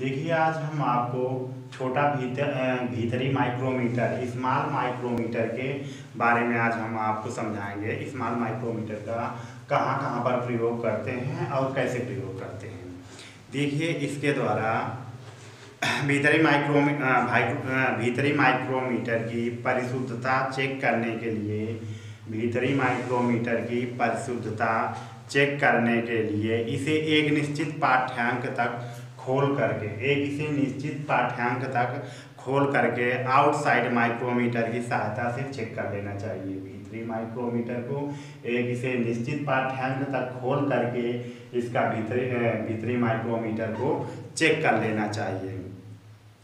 देखिए, आज हम आपको छोटा भीतर भीतरी माइक्रोमीटर स्मॉल माइक्रोमीटर के बारे में आज हम आपको समझाएँगे। स्मॉल माइक्रोमीटर का कहाँ कहाँ पर प्रयोग करते हैं और कैसे प्रयोग करते हैं। देखिए, इसके द्वारा भीतरी माइक्रो भीतरी माइक्रोमीटर की परिशुद्धता चेक करने के लिए, भीतरी माइक्रोमीटर की परिशुद्धता चेक करने के लिए इसे एक निश्चित पाठ्यांक तक खोल करके, एक इसे निश्चित पाठ्यांक तक खोल करके आउटसाइड माइक्रोमीटर की सहायता से चेक कर लेना चाहिए। भीतरी माइक्रोमीटर को एक इसे निश्चित पाठ्यांक तक खोल करके इसका भीतरी भीतरी माइक्रोमीटर को चेक कर लेना चाहिए।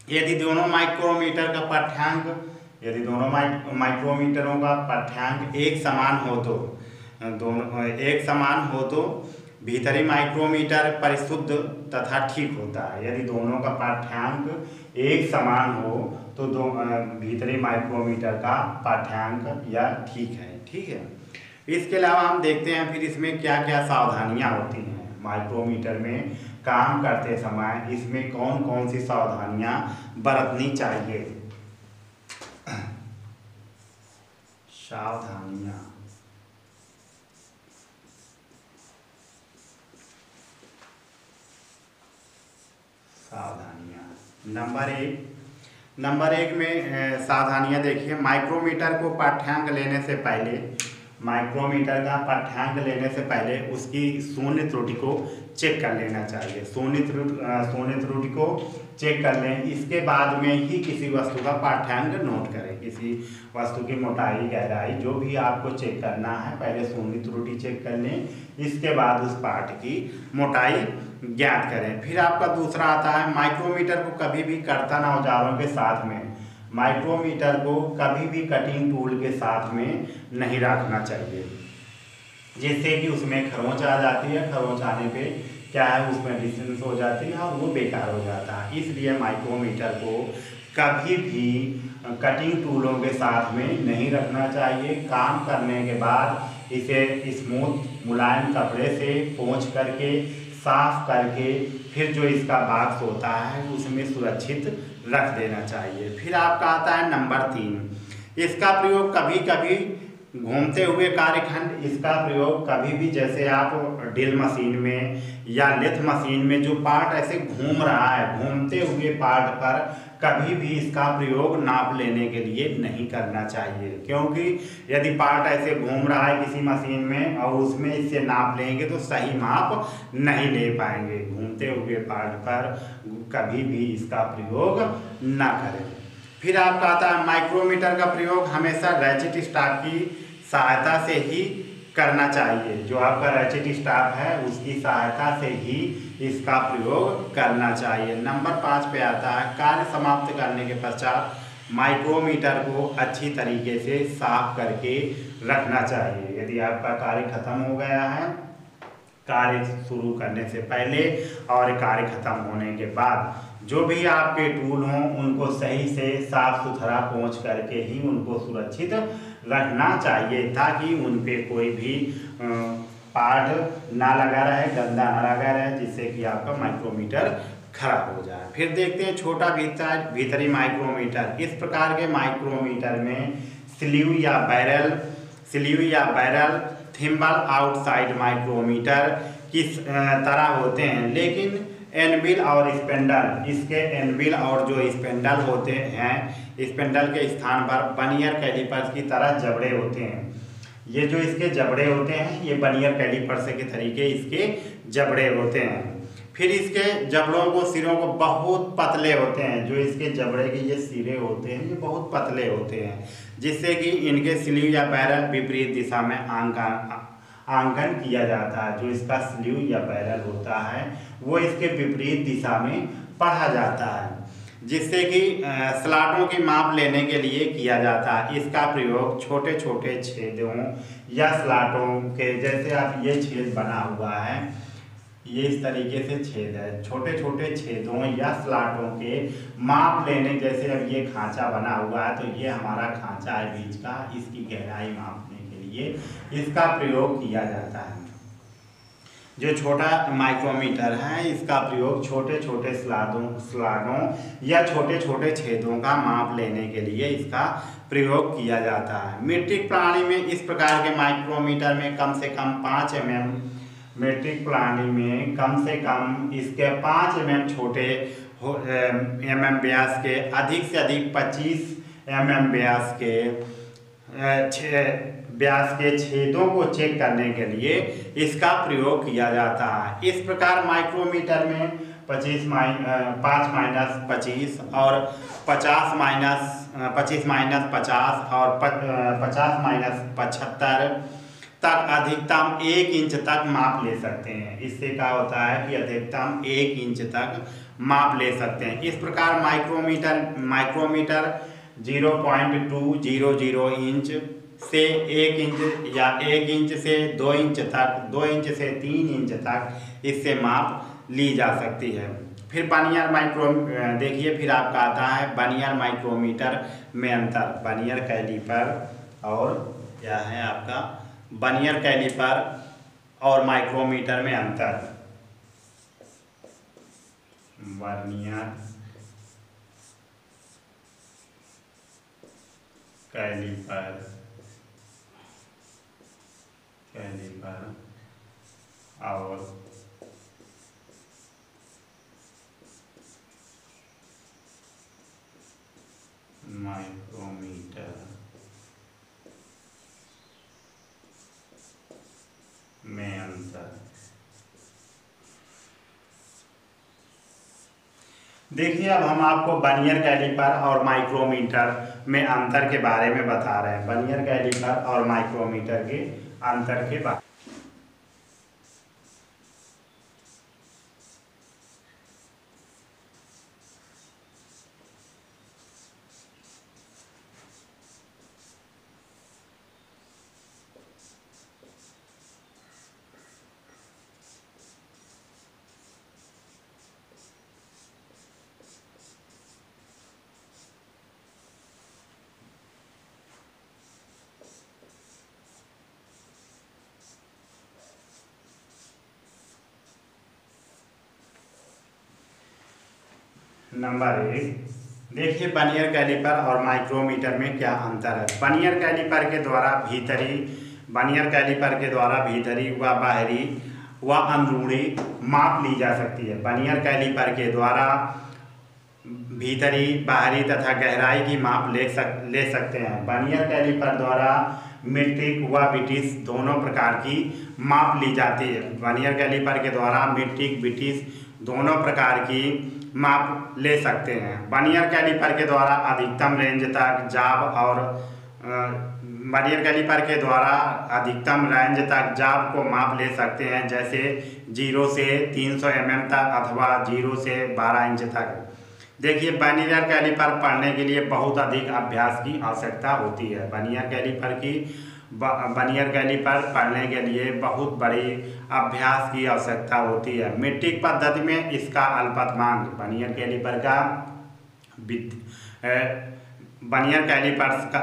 यदि दोनों माइक्रोमीटर का पाठ्यांक, यदि दोनों माइ- माइक्रोमीटरों का पाठ्यांक एक समान हो तो दोनों, एक समान हो तो भीतरी माइक्रोमीटर परिशुद्ध तथा ठीक होता है। यदि दोनों का पाठ्यांक एक समान हो तो दो भीतरी माइक्रोमीटर का पाठ्यांक या ठीक है। ठीक है? इसके अलावा हम देखते हैं फिर इसमें क्या क्या सावधानियाँ होती हैं। माइक्रोमीटर में काम करते समय इसमें कौन कौन सी सावधानियाँ बरतनी चाहिए? सावधानियाँ सावधानियाँ नंबर एक। नंबर एक में सावधानियाँ देखिए, माइक्रोमीटर को पाठ्यांक लेने से पहले, माइक्रोमीटर का पाठ्यांक लेने से पहले उसकी शून्य त्रुटि को चेक कर लेना चाहिए। शून्य त्रुटि शून्य त्रुटि को चेक कर लें। इसके बाद में ही किसी वस्तु का पाठ्यांक नोट करें। किसी वस्तु की मोटाई, गहराई, जो भी आपको चेक करना है, पहले शून्य त्रुटि चेक कर लें। इसके बाद उस पाठ की मोटाई ज्ञात करें। फिर आपका दूसरा आता है, माइक्रोमीटर को कभी भी कर्तन औजारों के साथ में। माइक्रोमीटर को कभी भी कटिंग टूल के साथ में नहीं रखना चाहिए। जिससे कि उसमें खरोंच आ जाती है, खरोंच आने पे क्या है, उसमें डिस्टेंस हो जाती है और वो बेकार हो जाता है। इसलिए माइक्रोमीटर को कभी भी कटिंग टूलों के साथ में नहीं रखना चाहिए। काम करने के बाद इसे स्मूथ, मुलायम कपड़े से पोंछ करके साफ़ करके फिर जो इसका बाक्स होता है, उसमें सुरक्षित रख देना चाहिए। फिर आपका आता है नंबर तीन। इसका प्रयोग कभी कभी घूमते हुए कार्यखंड इसका प्रयोग कभी भी जैसे आप ड्रिल मशीन में या लेथ मशीन में जो पार्ट ऐसे घूम रहा है, घूमते हुए पार्ट पर कभी भी इसका प्रयोग नाप लेने के लिए नहीं करना चाहिए। क्योंकि यदि पार्ट ऐसे घूम रहा है किसी मशीन में और उसमें इससे नाप लेंगे तो सही माप नहीं ले पाएँगे। घूमते हुए पार्ट पर कभी भी इसका प्रयोग ना करें। फिर आपका आता है माइक्रोमीटर का प्रयोग हमेशा रैचिट स्टाफ की सहायता से ही करना चाहिए। जो आपका रैचिट स्टाफ है, उसकी सहायता से ही इसका प्रयोग करना चाहिए। नंबर पाँच पे आता है, कार्य समाप्त करने के पश्चात माइक्रोमीटर को अच्छी तरीके से साफ़ करके रखना चाहिए। यदि आपका कार्य खत्म हो गया है, कार्य शुरू करने से पहले और कार्य खत्म होने के बाद जो भी आपके टूल हों, उनको सही से साफ़ सुथरा पहुँच करके ही उनको सुरक्षित रखना चाहिए ताकि उन पर कोई भी पार्ट ना लगा रहे, गंदा ना लगा रहे, जिससे कि आपका माइक्रोमीटर खराब हो जाए। फिर देखते हैं छोटा भीतर, भीतरी माइक्रोमीटर। इस प्रकार के माइक्रोमीटर में स्लीव या बैरल, स्लीव या बैरल, थिम्बल आउटसाइड माइक्रोमीटर किस तरह होते हैं। लेकिन एनबिल और स्पेंडल इसके एनबिल और जो स्पेंडल होते हैं स्पेंडल के स्थान पर बनियर कैलिपर्स की तरह जबड़े होते हैं। ये जो इसके जबड़े होते हैं, ये बनियर कैलिपर्स के तरीके इसके जबड़े होते हैं। फिर इसके जबड़ों को, सिरों को बहुत पतले होते हैं। जो इसके जबड़े के ये सिरे होते हैं, ये बहुत पतले होते हैं, जिससे कि इनके स्लीव या पैरल विपरीत दिशा में आंकन आंकन किया जाता है, जो इसका स्लीव या बैरल होता है, वो इसके विपरीत दिशा में पढ़ा जाता है, जिससे कि स्लाटों की माप लेने के लिए किया जाता है। इसका प्रयोग छोटे छोटे छेदों या स्लाटों के, जैसे आप ये छेद बना हुआ है, ये इस तरीके से छेद है। छोटे छोटे छेदों या स्लाटों के माप लेने, जैसे अब ये खांचा बना हुआ है तो ये हमारा खांचा है, बीच का, इसकी गहराई मापने के लिए इसका प्रयोग किया जाता है। जो छोटा माइक्रोमीटर है, इसका प्रयोग छोटे छोटे स्लादों स्लागों या छोटे छोटे छेदों का माप लेने के लिए इसका प्रयोग किया जाता है। मीट्रिक प्रणाली में इस प्रकार के माइक्रोमीटर में कम से कम पाँच एम एम मीट्रिक प्रणाली में कम से कम इसके पाँच एम एम छोटे एम एम व्यास के, अधिक से अधिक पच्चीस एम एम व्यास के व्यास के छेदों को चेक करने के लिए इसका प्रयोग किया जाता है। इस प्रकार माइक्रोमीटर में पच्चीस माइ पाँच माइनस पच्चीस और पचास माइनस पच्चीस माइनस पचास और पचास माइनस पचहत्तर तक अधिकतम एक इंच तक माप ले सकते हैं। इससे क्या होता है कि अधिकतम एक इंच तक माप ले सकते हैं। इस प्रकार micrometer micrometer zero point two zero zero inch से एक इंच या एक इंच से दो इंच तक, दो इंच से तीन इंच तक इससे माप ली जा सकती है। फिर बनियर माइक्रो, देखिए, फिर आपका आता है बनियर माइक्रोमीटर में अंतर, बनियर कैलीपर और क्या है आपका बनियर कैलीपर और माइक्रोमीटर में अंतर। Vernier calliper. कैलीपर और माइक्रोमीटर। में अंतर। देखिए, अब हम आपको बनियर कैलिपर और माइक्रोमीटर में अंतर के बारे में बता रहे हैं। बनियर कैलिपर और माइक्रोमीटर के अंतर के बारे नंबर एक, देखिए बनियर कैलिपर और माइक्रोमीटर में क्या अंतर है। बनियर कैलिपर के द्वारा भीतरी बनियर कैलिपर के द्वारा भीतरी व बाहरी व अंदरूनी माप ली जा सकती है। बनियर कैलिपर के द्वारा भीतरी, बाहरी तथा गहराई की माप ले सक, ले सकते हैं। बनियर कैलिपर द्वारा मिट्रिक व ब्रिटिश दोनों प्रकार की माप ली जाती है। बनियर कैलिपर के द्वारा मिट्रिक ब्रिटिश दोनों प्रकार की माप ले सकते हैं। बनियर कैलिपर के द्वारा अधिकतम रेंज तक जाब और बनियर कैलिपर के द्वारा अधिकतम रेंज तक जाब को माप ले सकते हैं, जैसे ज़ीरो से 300 सौ mm तक अथवा ज़ीरो से 12 इंच तक। देखिए बनियर कैलिपर पढ़ने के लिए बहुत अधिक अभ्यास की आवश्यकता होती है। बनियर कैलिपर की बनियर कैलिपर पढ़ने के लिए बहुत बड़ी अभ्यास की आवश्यकता होती है। मीट्रिक पद्धति में इसका अल्पतमांक, बनियर कैलिपर का बनियर कैलिपर्स का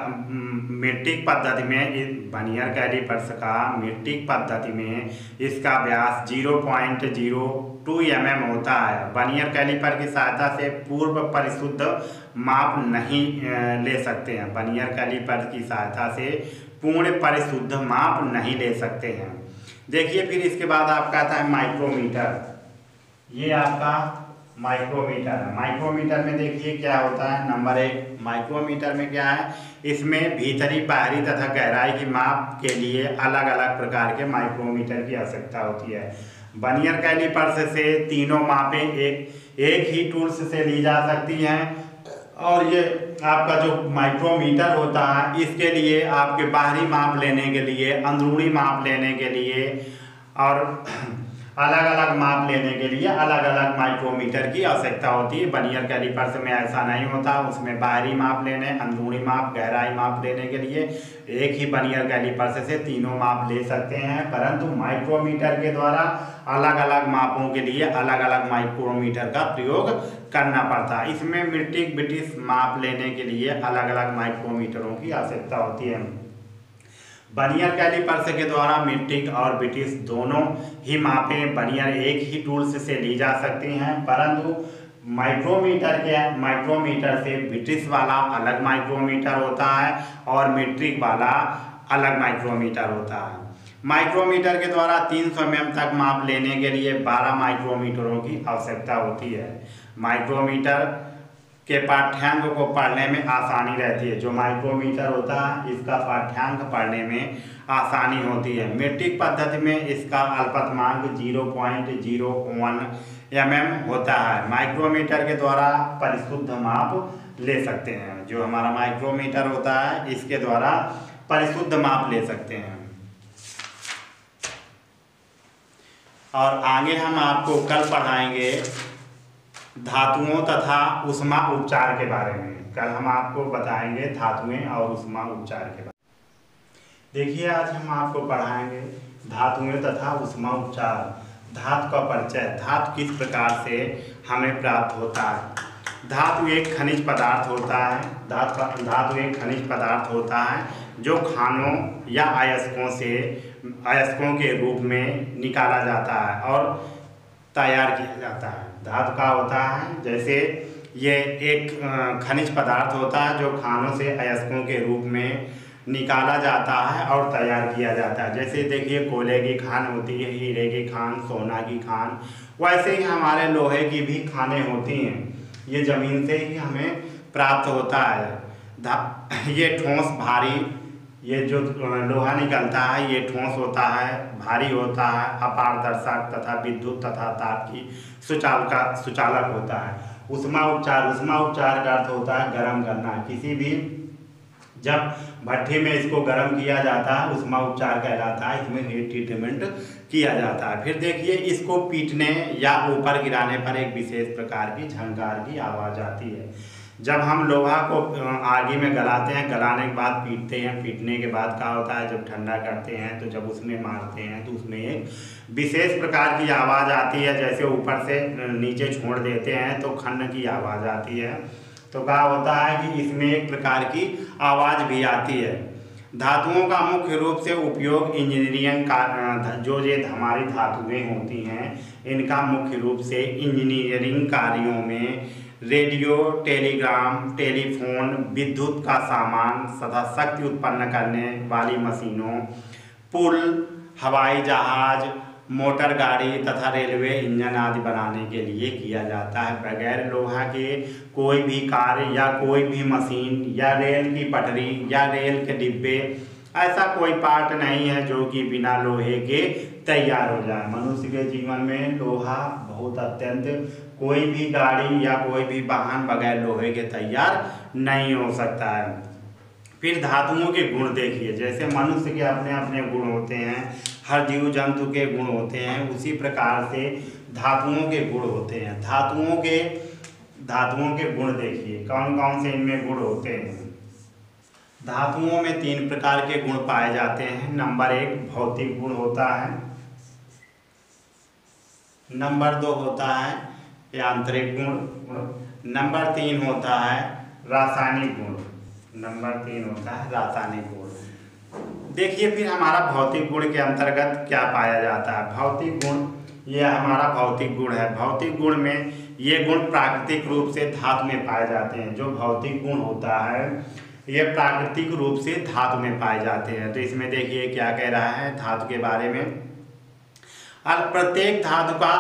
मीट्रिक पद्धति में बनियर कैलिपर्स का मीट्रिक पद्धति में इसका व्यास zero point zero two M M होता है। बनियर कैलिपर की सहायता से पूर्व परिशुद्ध माप नहीं ले सकते हैं। बनियर कैलिपर की सहायता से पूर्ण परिशुद्ध माप नहीं ले सकते हैं। देखिए फिर इसके बाद आपका आता है माइक्रोमीटर। ये आपका माइक्रोमीटर है। माइक्रोमीटर में देखिए क्या होता है। नंबर एक, माइक्रोमीटर में क्या है? इसमें भीतरी, बाहरी तथा गहराई की माप के लिए अलग अलग प्रकार के माइक्रोमीटर की आवश्यकता होती है। बनियर कैलिपर्स से तीनों मापें एक एक ही टूल्स से ली जा सकती हैं। और ये आपका जो माइक्रोमीटर होता है, इसके लिए आपके बाहरी माप लेने के लिए, अंदरूनी माप लेने के लिए और अलग अलग माप लेने के लिए अलग अलग माइक्रोमीटर की आवश्यकता होती है। बनियर कैलिपर्स में ऐसा नहीं होता। उसमें बाहरी माप लेने, अंदरूनी माप, गहराई माप लेने के लिए एक ही बनियर कैलिपर्स से तीनों माप ले सकते हैं। परंतु माइक्रोमीटर के द्वारा अलग अलग मापों के लिए अलग अलग माइक्रोमीटर का प्रयोग करना पड़ता है। इसमें मिट्टिक ब्रिटिश माप लेने के लिए अलग अलग माइक्रोमीटरों की आवश्यकता होती है। बनियर कैलिपर्स के द्वारा मीट्रिक और ब्रिटिश दोनों ही मापें बनियर एक ही टूल्स से ली जा सकती हैं, परंतु माइक्रोमीटर के, माइक्रोमीटर से ब्रिटिश वाला अलग माइक्रोमीटर होता है और मीट्रिक वाला अलग माइक्रोमीटर होता है। माइक्रोमीटर के द्वारा 300 सौ एम तक माप लेने के लिए 12 माइक्रोमीटरों की आवश्यकता होती है। माइक्रोमीटर के पाठ्यांक को पढ़ने में आसानी रहती है। जो माइक्रोमीटर होता है, इसका पाठ्यांक पढ़ने में आसानी होती है। मेट्रिक पद्धति में इसका अल्पतमांक zero point zero one M M होता है। माइक्रोमीटर के द्वारा परिशुद्ध माप ले सकते हैं। जो हमारा माइक्रोमीटर होता है, इसके द्वारा परिशुद्ध माप ले सकते हैं। और आगे हम आपको कल पढ़ाएँगे धातुओं तथा उष्मा उपचार के बारे में। कल हम आपको बताएँगे धातुएँ और उष्मा उपचार के बारे में। देखिए, आज हम आपको पढ़ाएँगे धातुएँ तथा उष्मा उपचार। धातु का परिचय, धातु किस प्रकार से हमें प्राप्त होता है? धातु एक खनिज पदार्थ होता है। धातु धातु एक खनिज पदार्थ होता है जो खानों या अयस्कों से अयस्कों के रूप में निकाला जाता है और तैयार किया जाता है। धातु का होता है, जैसे ये एक खनिज पदार्थ होता है जो खानों से अयस्कों के रूप में निकाला जाता है और तैयार किया जाता है। जैसे देखिए कोयले की खान होती है, हीरे की खान, सोना की खान, वैसे ही हमारे लोहे की भी खानें होती हैं। ये ज़मीन से ही हमें प्राप्त होता है। ये ठोस, भारी ये जो लोहा निकलता है, ये ठोस होता है, भारी होता है अपारदर्शक तथा विद्युत तथा ताप की सुचाल सुचालक होता है। उष्मा उपचार उष्मा उपचार का अर्थ होता है गर्म करना। किसी भी जब भट्टी में इसको गर्म किया जाता है, उष्मा उपचार कहलाता है, इसमें हीट ट्रीटमेंट किया जाता है। फिर देखिए, इसको पीटने या ऊपर गिराने पर एक विशेष प्रकार की झंकार की आवाज़ आती है। जब हम लोहा को आगे में गलाते हैं, गलाने के बाद पीटते हैं, पीटने के बाद क्या होता है, जब ठंडा करते हैं तो जब उसमें मारते हैं तो उसमें एक विशेष प्रकार की आवाज़ आती है, जैसे ऊपर से नीचे छोड़ देते हैं तो खन्न की आवाज़ आती है। तो क्या होता है कि इसमें एक प्रकार की आवाज़ भी आती है। धातुओं का मुख्य रूप से उपयोग इंजीनियरिंग का जो ये हमारी धातुएँ होती हैं, इनका मुख्य रूप से इंजीनियरिंग कार्यों में रेडियो, टेलीग्राम, टेलीफोन, विद्युत का सामान तथा शक्ति उत्पन्न करने वाली मशीनों, पुल, हवाई जहाज़ मोटर गाड़ी तथा रेलवे इंजन आदि बनाने के लिए किया जाता है। बगैर लोहा के कोई भी कार्य या कोई भी मशीन या रेल की पटरी या रेल के डिब्बे, ऐसा कोई पार्ट नहीं है जो कि बिना लोहे के तैयार हो जाए। मनुष्य के जीवन में लोहा बहुत अत्यंत, कोई भी गाड़ी या कोई भी वाहन बगैर लोहे के तैयार नहीं हो सकता है। फिर धातुओं के गुण देखिए। जैसे मनुष्य के अपने अपने गुण होते हैं, हर जीव जंतु के गुण होते हैं, उसी प्रकार से धातुओं के गुण होते हैं। धातुओं के धातुओं के गुण देखिए, कौन कौन से इनमें गुण होते हैं? धातुओं में तीन प्रकार के गुण पाए जाते हैं। नंबर एक, भौतिक गुण होता है। नंबर दो होता है, यांत्रिक गुण। नंबर तीन होता है, रासायनिक गुण। नंबर तीन होता है, रासायनिक गुण। देखिए फिर हमारा भौतिक गुण के अंतर्गत क्या पाया जाता है? भौतिक गुण, ये हमारा भौतिक गुण है। भौतिक गुण में ये गुण प्राकृतिक रूप से धातु में पाए जाते हैं। जो भौतिक गुण होता है, ये प्राकृतिक रूप से धातु में पाए जाते हैं। तो इसमें देखिए क्या कह रहा है, धातु के बारे में। और प्रत्येक धातु का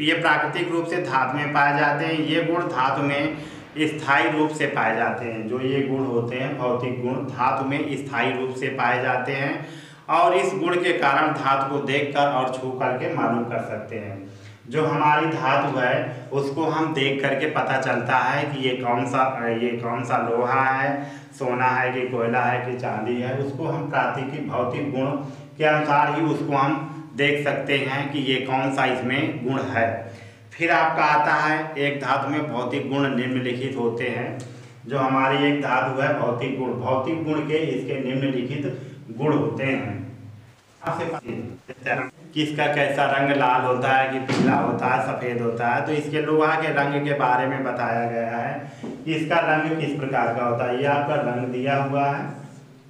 ये प्राकृतिक रूप से धातु में पाए जाते हैं। ये गुण धातु में स्थायी रूप से पाए जाते हैं। जो ये गुण होते हैं, भौतिक गुण, धातु में स्थायी रूप से पाए जाते हैं और इस गुण के कारण धातु को देखकर और छू करके मालूम कर सकते हैं। जो हमारी धातु है, उसको हम देख करके पता चलता है कि ये कौन सा, ये कौन सा लोहा है, सोना है कि कोयला है कि चांदी है, उसको हम प्राकृतिक भौतिक गुण के अनुसार ही उसको हम देख सकते हैं कि ये कौन सा इसमें गुण है। फिर आपका आता है, एक धातु में भौतिक गुण निम्नलिखित होते हैं। जो हमारी एक धातु है, भौतिक गुण भौतिक गुण के इसके निम्नलिखित गुण होते हैं। किसका कैसा रंग लाल होता है कि पीला होता है, सफ़ेद होता है। तो इसके लोहा के रंग के बारे में बताया गया है कि इसका रंग किस प्रकार का होता है। ये आपका रंग दिया हुआ है।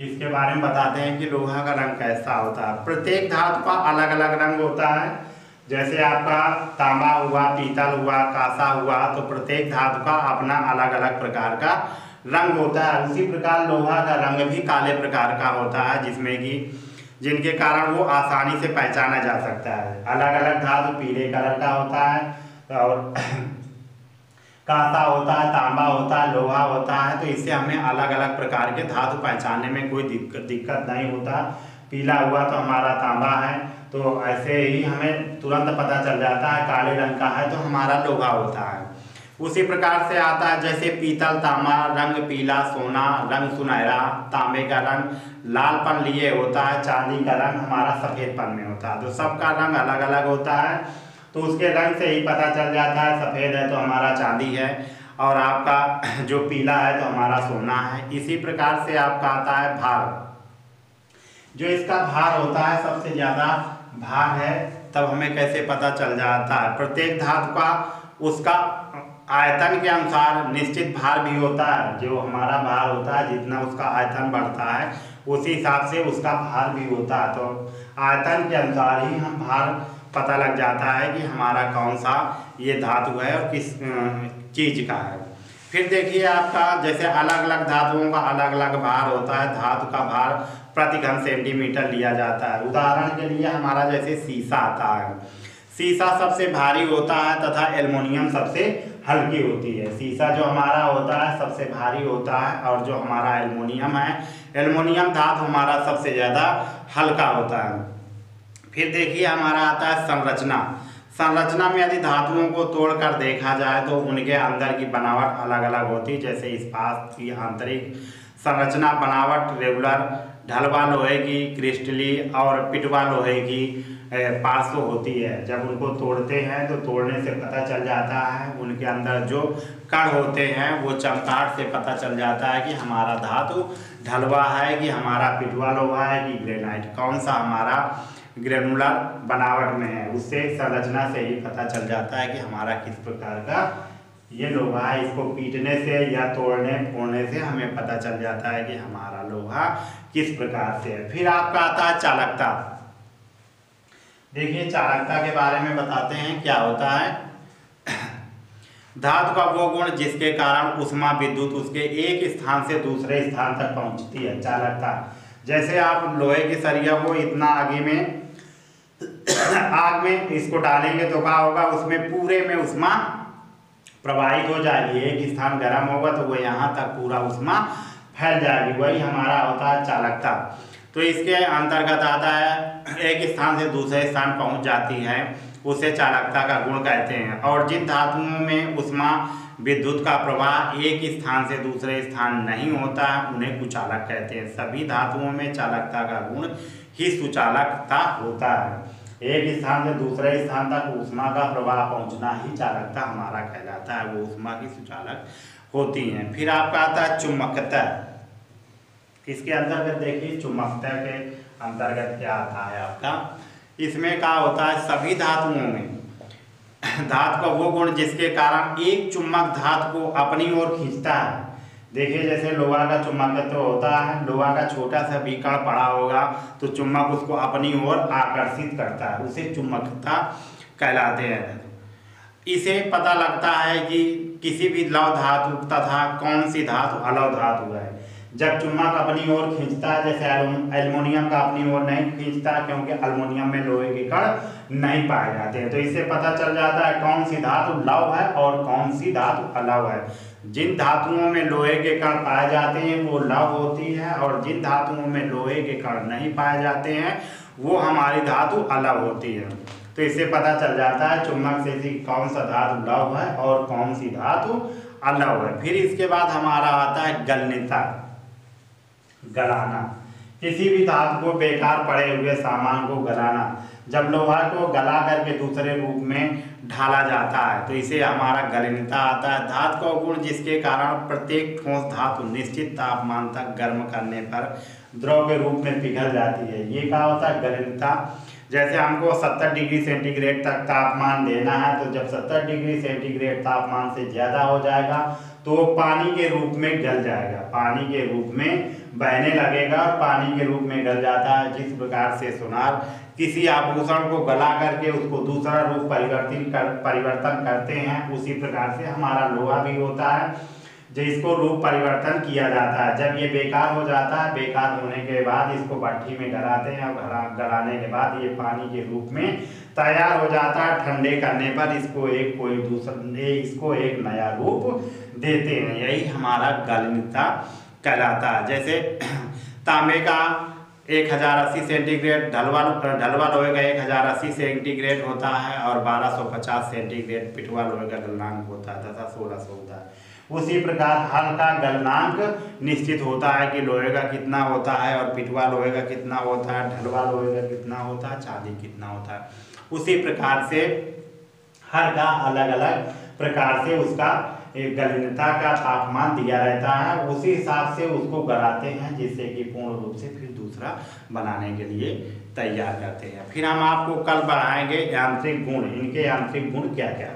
इसके बारे में बताते हैं कि लोहा का रंग कैसा होता है। प्रत्येक धातु का अलग अलग रंग होता है। जैसे आपका तांबा हुआ, पीतल हुआ, कांसा हुआ तो प्रत्येक धातु का अपना अलग अलग प्रकार का रंग होता है। उसी प्रकार लोहा का रंग भी काले प्रकार का होता है, जिसमें कि जिनके कारण वो आसानी से पहचाना जा सकता है। अलग अलग धातु पीले कलर का होता है और कांसा होता है, तांबा होता है, लोहा होता है तो इससे हमें अलग अलग प्रकार के धातु पहचानने में कोई दिक्कत दिक्कत नहीं होता। पीला हुआ तो हमारा तांबा है तो ऐसे ही हमें तुरंत पता चल जाता है काले रंग का है तो हमारा लोहा होता है। उसी प्रकार से आता है जैसे पीतल, तांबा, रंग पीला, सोना, रंग सुनहरा, तांबे का रंग लालपन लिए होता है, चांदी का रंग हमारा सफ़ेदपन में होता है। तो सबका रंग अलग अलग होता है। तो उसके रंग से ही पता चल जाता है, सफ़ेद है तो हमारा चांदी है और आपका जो पीला है तो हमारा सोना है। इसी प्रकार से आपका आता है भार। जो इसका भार होता है सबसे ज़्यादा भार है, तब हमें कैसे पता चल जाता है? प्रत्येक धातु का, उसका आयतन के अनुसार निश्चित भार भी होता है। जो हमारा भार होता है, जितना उसका आयतन बढ़ता है, उसी हिसाब से उसका भार भी होता है। तो आयतन के अनुसार ही हम भार पता लग जाता है कि हमारा कौन सा ये धातु है और किस चीज़ का है। फिर देखिए आपका, जैसे अलग अलग धातुओं का अलग अलग भार होता है, धातु का भार प्रति घन सेंटीमीटर लिया जाता है। उदाहरण के लिए हमारा जैसे शीशा आता है। शीशा सबसे भारी होता है तथा एल्युमिनियम सबसे हल्की होती है। शीशा जो हमारा होता है, सबसे भारी होता है और जो हमारा एल्युमिनियम है, एल्युमिनियम धातु हमारा सबसे ज़्यादा हल्का होता है। फिर देखिए हमारा आता है संरचना। संरचना में यदि धातुओं को तोड़कर देखा जाए तो उनके अंदर की बनावट अलग अलग होती है। जैसे इस्पात की आंतरिक संरचना बनावट रेगुलर ढलवा लोहे की क्रिस्टली और पिटवा लोहे की पार्श्व होती है। जब उनको तोड़ते हैं तो तोड़ने से पता चल जाता है, उनके अंदर जो कण होते हैं, वो चमकाट से पता चल जाता है कि हमारा धातु ढलवा है, कि हमारा पिटवा लोहा है, कि ग्रेनाइट कौन सा हमारा ग्रेनुलर बनावट में है। उससे संरचना से ही पता चल जाता है कि हमारा किस प्रकार का ये लोहा इसको पीटने से या तोड़ने, फोड़ने से हमें पता चल जाता है कि हमारा लोहा किस प्रकार से है। फिर आपका आता है चालकता। देखिए, चालकता के बारे में बताते हैं क्या होता है। धातु का वो गुण जिसके कारण उष्मा विद्युत उसके एक स्थान से दूसरे स्थान तक पहुँचती है, चालकता। जैसे आप लोहे के सरिया को इतना आगे में, आग में इसको डालेंगे तो क्या होगा, उसमें पूरे में उष्मा प्रवाहित हो जाएगी, एक स्थान गर्म होगा तो वो यहाँ तक पूरा उष्मा फैल जाएगी। वही हमारा होता है चालकता तो इसके अंतर्गत आता है, एक स्थान से दूसरे स्थान पहुँच जाती है। उसे चालकता का गुण कहते हैं। और जिन धातुओं में उष्मा विद्युत का प्रवाह एक स्थान से दूसरे स्थान नहीं होता है उन्हें कुचालक कहते हैं। सभी धातुओं में चालकता का गुण ही सुचालकता होता है। एक स्थान से दूसरे स्थान तक उष्मा का प्रवाह पहुँचना ही चालकता हमारा कहलाता है। वो उष्मा की सुचालक होती हैं। फिर आपका आता है चुम्बकता इसके अंतर्गत देखिए चुम्बकता के अंतर्गत क्या आता है आपका? इसमें क्या होता है सभी धातुओं में। धातु का वो गुण जिसके कारण एक चुम्बक धातु को अपनी ओर खींचता है। देखिए, जैसे लोहा का चुम्बकत्व तो होता है, लोहा का छोटा सा बीकण पड़ा होगा तो चुम्बक उसको अपनी ओर आकर्षित करता है, उसे चुम्बकता कहलाते हैं। इसे पता लगता है कि किसी भी लव धातु तथा कौन सी धातु अलव धातु है। जब चुम्बक अपनी ओर खींचता है, जैसे एल्युमिनियम का अपनी ओर नहीं खींचता, क्योंकि एल्युमिनियम में लोहे के कण नहीं पाए जाते हैं तो इससे पता चल जाता है कौन सी धातु लव है और कौन सी धातु अलव है। जिन धातुओं में लोहे के कण पाए जाते हैं, वो लव होती है और जिन धातुओं में लोहे के कण नहीं पाए जाते हैं, वो हमारी धातु अलग होती है। तो इससे पता चल जाता है चुम्बक से कौन सा धातु लव है और कौन सी धातु अलव है। फिर इसके बाद हमारा आता है गलनिता, गलाना। किसी भी धातु को बेकार पड़े हुए सामान को गलाना। जब लोहा को गला करके दूसरे रूप में ढाला जाता है। तो इसे हमारा गलनता आता है। धातु का गुण जिसके कारण प्रत्येक ठोस धातु निश्चित तापमान तक गर्म करने पर द्रव के रूप में पिघल जाती है। ये क्या होता है गलनता। जैसे हमको 70 डिग्री सेंटीग्रेड तक तापमान देना है तो जब 70 डिग्री सेंटीग्रेड तापमान से ज़्यादा हो जाएगा तो पानी के रूप में गल जाएगा। पानी के रूप में बहने लगेगा और पानी के रूप में गल जाता है। जिस प्रकार से सुनार, किसी आभूषण को गला करके उसको दूसरा रूप परिवर्तित कर, परिवर्तन करते हैं, उसी प्रकार से हमारा लोहा भी होता है, जिसको रूप परिवर्तन किया जाता है। जब ये बेकार हो जाता है, बेकार होने के बाद इसको भट्टी में गलाते हैं और गलाने के बाद ये पानी के रूप में तैयार हो जाता है। ठंडे करने पर इसको एक कोई दूसरा, इसको एक नया रूप देते हैं। यही हमारा गलनता कहलाता है। जैसे तांबे का एक हज़ार अस्सी सेंटीग्रेड ढलवा ढलवा लोहे का एक हज़ार अस्सी सेंटीग्रेड होता है और बारह सौ पचास सेंटीग्रेड पिटवा लोहे का गलनांक होता है तथा सोलह सौ होता है। उसी प्रकार हल का गलनांक निश्चित होता है कि लोहे का कितना होता है और पिटवा लोहे का कितना होता है ढलवा लोहे का कितना होता है, चांदी कितना होता है। उसी प्रकार से हर का अलग अलग प्रकार से उसका एक गलिनता का तापमान दिया रहता है, उसी हिसाब से उसको गलाते हैं, जिससे कि पूर्ण रूप से फिर दूसरा बनाने के लिए तैयार करते हैं। फिर हम आपको कल बढ़ाएँगे यांत्रिक गुण। इनके यांत्रिक गुण क्या क्या